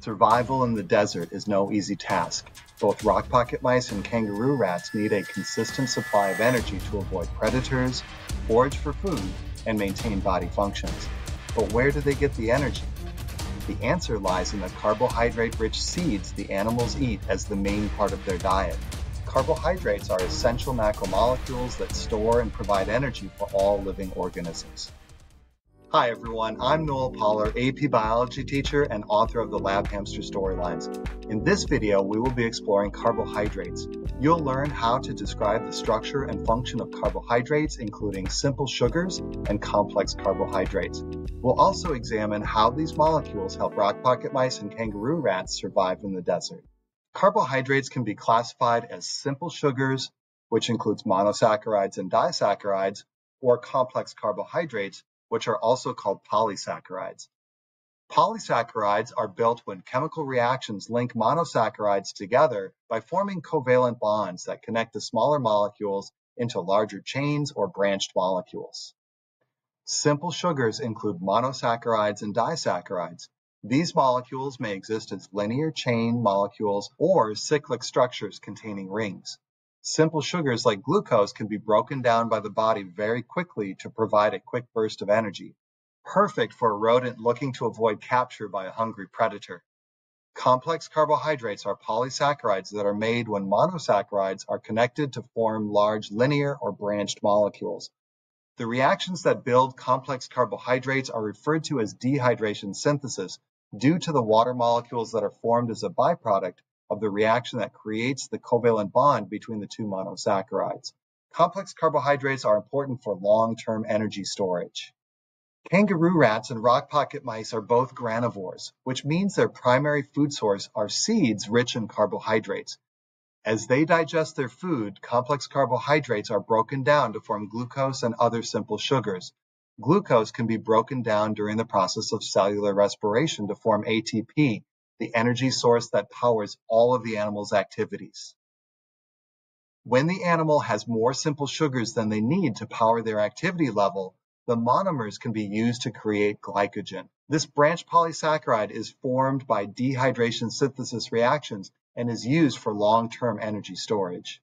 Survival in the desert is no easy task. Both rock pocket mice and kangaroo rats need a consistent supply of energy to avoid predators, forage for food, and maintain body functions. But where do they get the energy? The answer lies in the carbohydrate-rich seeds the animals eat as the main part of their diet. Carbohydrates are essential macromolecules that store and provide energy for all living organisms. Hi everyone, I'm Noel Pauller, AP Biology teacher and author of the Lab Hamster Storylines. In this video, we will be exploring carbohydrates. You'll learn how to describe the structure and function of carbohydrates, including simple sugars and complex carbohydrates. We'll also examine how these molecules help rock pocket mice and kangaroo rats survive in the desert. Carbohydrates can be classified as simple sugars, which includes monosaccharides and disaccharides, or complex carbohydrates, which are also called polysaccharides. Polysaccharides are built when chemical reactions link monosaccharides together by forming covalent bonds that connect the smaller molecules into larger chains or branched molecules. Simple sugars include monosaccharides and disaccharides. These molecules may exist as linear chain molecules or cyclic structures containing rings. Simple sugars like glucose can be broken down by the body very quickly to provide a quick burst of energy, perfect for a rodent looking to avoid capture by a hungry predator. Complex carbohydrates are polysaccharides that are made when monosaccharides are connected to form large linear or branched molecules. The reactions that build complex carbohydrates are referred to as dehydration synthesis due to the water molecules that are formed as a byproduct of the reaction that creates the covalent bond between the two monosaccharides. Complex carbohydrates are important for long-term energy storage. Kangaroo rats and rock pocket mice are both granivores, which means their primary food source are seeds rich in carbohydrates. As they digest their food, complex carbohydrates are broken down to form glucose and other simple sugars. Glucose can be broken down during the process of cellular respiration to form ATP, the energy source that powers all of the animal's activities. When the animal has more simple sugars than they need to power their activity level, the monomers can be used to create glycogen. This branched polysaccharide is formed by dehydration synthesis reactions and is used for long-term energy storage.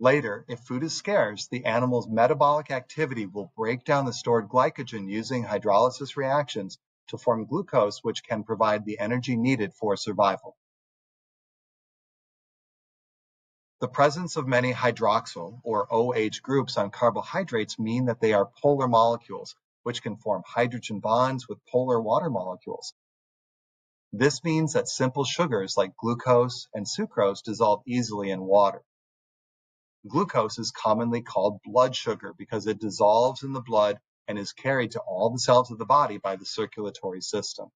Later, if food is scarce, the animal's metabolic activity will break down the stored glycogen using hydrolysis reactions to form glucose, which can provide the energy needed for survival. The presence of many hydroxyl or OH groups on carbohydrates mean that they are polar molecules, which can form hydrogen bonds with polar water molecules. This means that simple sugars like glucose and sucrose dissolve easily in water. Glucose is commonly called blood sugar because it dissolves in the blood and is carried to all the cells of the body by the circulatory system.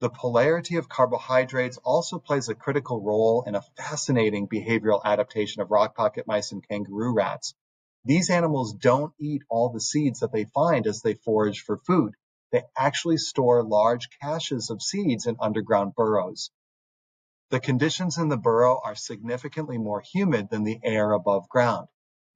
The polarity of carbohydrates also plays a critical role in a fascinating behavioral adaptation of rock pocket mice and kangaroo rats. These animals don't eat all the seeds that they find as they forage for food. They actually store large caches of seeds in underground burrows. The conditions in the burrow are significantly more humid than the air above ground.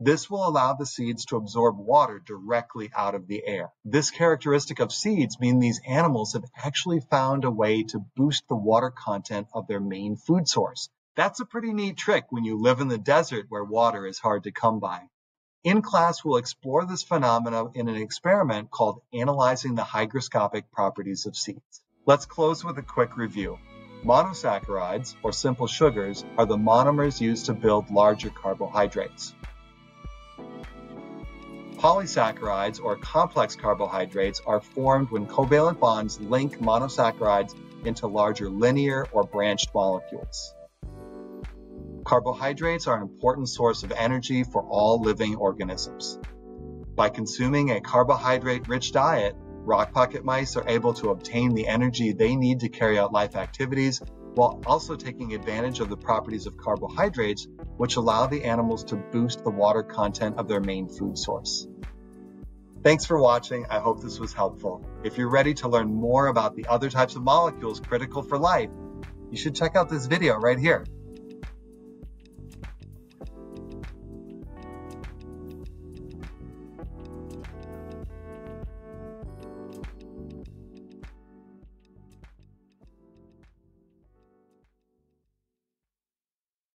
This will allow the seeds to absorb water directly out of the air. This characteristic of seeds means these animals have actually found a way to boost the water content of their main food source. That's a pretty neat trick when you live in the desert where water is hard to come by. In class, we'll explore this phenomenon in an experiment called Analyzing the Hygroscopic Properties of Seeds. Let's close with a quick review. Monosaccharides, or simple sugars, are the monomers used to build larger carbohydrates. Polysaccharides or complex carbohydrates are formed when covalent bonds link monosaccharides into larger linear or branched molecules. Carbohydrates are an important source of energy for all living organisms. By consuming a carbohydrate-rich diet, rock pocket mice are able to obtain the energy they need to carry out life activities while also taking advantage of the properties of carbohydrates, which allow the animals to boost the water content of their main food source. Thanks for watching. I hope this was helpful. If you're ready to learn more about the other types of molecules critical for life, you should check out this video right here.